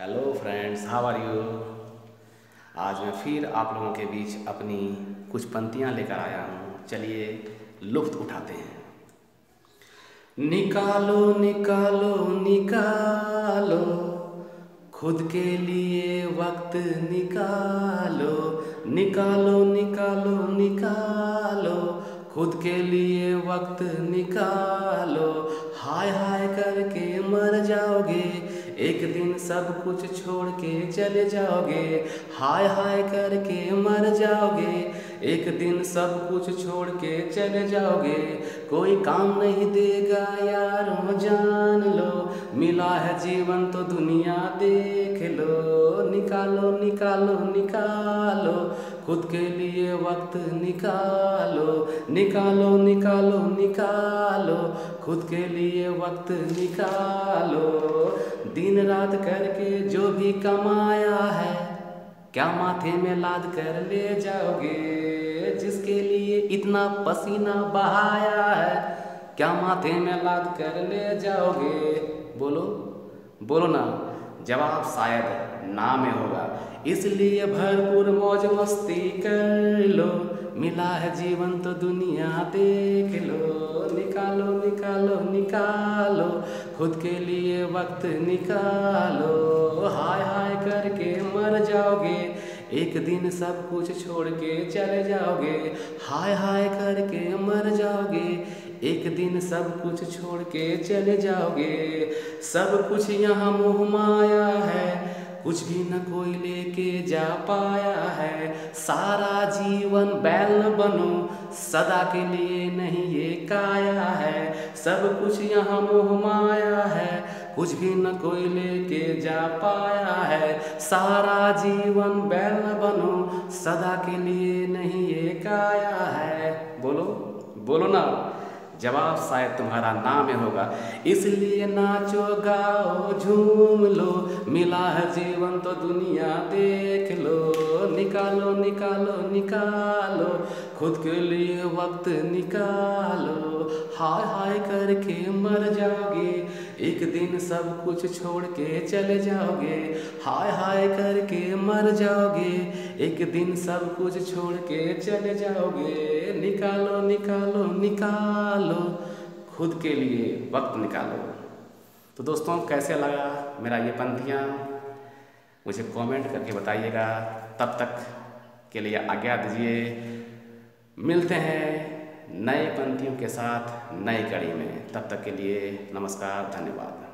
Hello friends how are you आज मैं फिर आप लोगों के बीच अपनी कुछ पंक्तियाँ लेकर आया हूँ। चलिए लुफ्त उठाते हैं। निकालो निकालो निकालो। खुद के लिए वक्त निकालो। निकालो निकालो निकालो। खुद के लिए वक्त निकालो। हाय हाय करके मर जाओगे। एक दिन सब कुछ छोड़ के चले जाओगे, हाय हाय करके मर जाओगे। एक दिन सब कुछ छोड़ के चले जाओगे, कोई काम नहीं देगा यारों, जान लो। मिला है जीवन तो दुनिया देख लो, निकालो निकालो निकालो। खुद के लिए वक्त निकालो निकालो निकालो निकालो। खुद के लिए वक्त निकालो। दिन रात करके जो भी कमाया है, क्या माथे में लाद कर ले जाओगे? जिसके लिए इतना पसीना बहाया है, क्या माथे में लाद कर ले जाओगे? बोलो बोलो ना। जवाब शायद ना में होगा। इसलिए भरपूर मौज मस्ती कर लो। मिला है जीवन तो दुनिया, देख लो। निकालो निकालो निकालो। खुद के लिए वक्त निकालो। हाय हाय करके मर जाओगे। एक दिन सब कुछ छोड़ के चले जाओगे। हाय हाय करके मर जाओगे। एक दिन सब कुछ छोड़ के चले जाओगे। सब कुछ यहाँ मोह माया है। कुछ भी न कोई लेके जा पाया है। सारा जीवन बैल बनो। सदा के लिए नहीं ये काया है। सब कुछ यहाँ मोह माया है। कुछ भी न कोई लेके जा पाया है। सारा जीवन बैल बनो। सदा के लिए नहीं ये काया है। बोलो बोलो ना। जवाब शायद तुम्हारा नाम होगा। इसलिए नाचो, गाओ, झूम लो, मिला है जीवन तो दुनिया देख लो। निकालो निकालो खुद के लिए वक्त निकालो। हाय हाय करके मर जाओगे। एक दिन सब कुछ छोड़ के चले जाओगे। हाय हाय करके मर जाओगे। एक दिन सब कुछ छोड़ के चले जाओगे। निकालो निकालो निकालो। खुद के लिए वक्त निकालो। तो दोस्तों, कैसे लगा मेरा ये पंथियाँ? मुझे कमेंट करके बताइएगा। तब तक के लिए आज्ञा दीजिए। मिलते हैं नए पंथियों के साथ नई कड़ी में। तब तक के लिए नमस्कार, धन्यवाद।